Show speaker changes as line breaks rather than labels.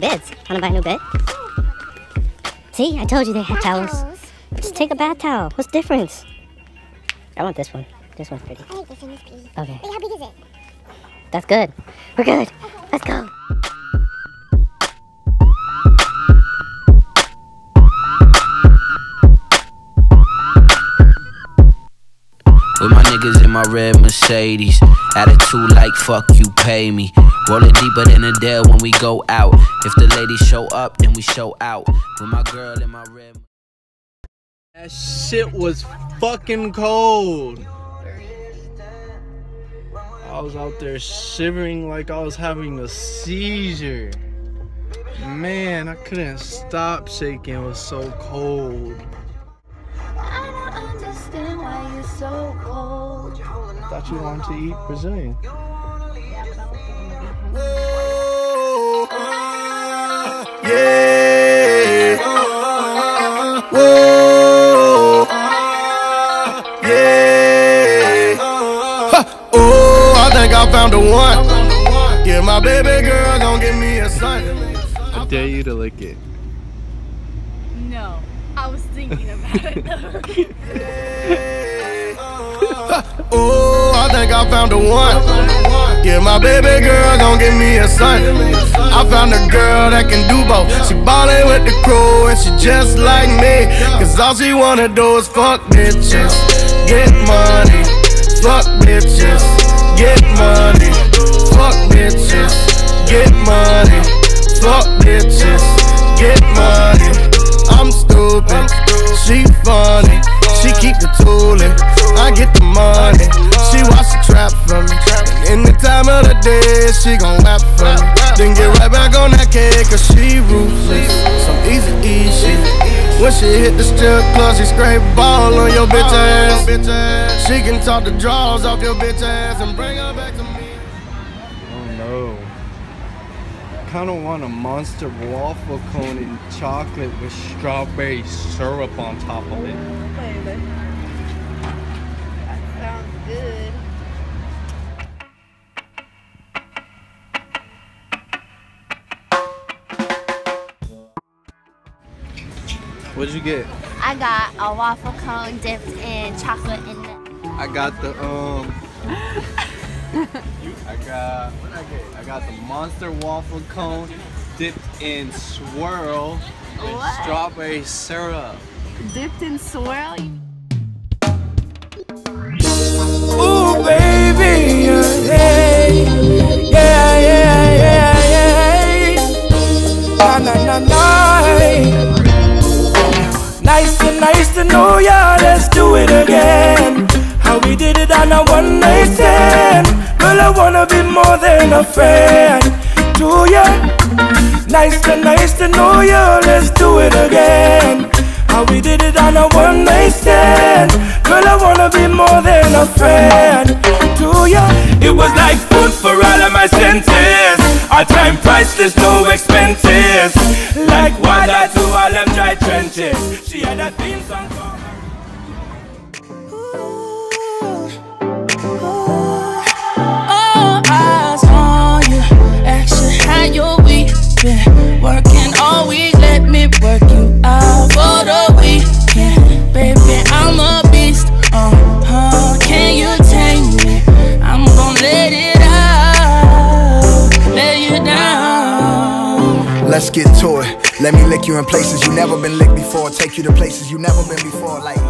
beds. Wanna buy a new bed? See, I told you they had towels.
Towels.
Just take a bath towel. What's the difference? I want this one. This one's pretty.
I like this one. It's pretty.
Okay,
Wait, how big is it?
that's good. We're good. Let's go.
With my niggas in my red Mercedes. Attitude like fuck you pay me. Rolling deeper than a dare when we go out. If the ladies show up, then we show out. With my girl in my red.
That shit was fucking cold. I was out there shivering like I was having a seizure. Man, I couldn't stop shaking. It was so cold.
I don't understand why you're so cold.
Thought you wanted to eat Brazilian.
Yeah. Whoa. Yeah. Huh. Oh, I think I found the one. Yeah, my baby girl gon' give me a son.
I dare you to lick it.
No, I was thinking about it.
Oh, I think I found the one. Yeah, my baby girl gon' give me a son. I found a girl that can do both. She ballin' with the crew and she just like me. Cause all she wanna do is fuck bitches, get money. Fuck bitches, get money. Fuck bitches, get money. Fuck bitches, get money. I'm stupid, she funny. She keep the tooling, I get the money. Time of the day, she gon' rap for me. Then get right back on that cake, cause she ruthless. Some easy E shit. When she hit the strip club, she scrape ball on your bitch ass. She can talk the draws off your bitch ass and bring her back to me.
Oh no. Kinda want a monster waffle cone in chocolate with strawberry syrup on top of it. What'd you get?
I got a waffle cone dipped in chocolate and
I got the um. I got what I get? I got the monster waffle cone dipped in swirl with
What?
strawberry syrup.
Dipped in swirl.
Nice to nice to know ya. Let's do it again. How we did it on a one night stand. Girl, I wanna be more than a friend to ya. Nice to nice to know ya. Let's do it again. How we did it on a one night stand. Girl, I wanna be more than a friend to ya. It was like food for all of my senses. Our time priceless, no expenses. Like water to all them dry trenches. She had a theme song.
All eyes on you. Action, how your week been? Working all week, let me work you out for the weekend. Baby, I'm a beast. Uh huh. Can you tame me? I'm gonna let it out. Lay you down.
Let's get to it. Let me lick you in places you never been licked before. Take you to places you never been before, like.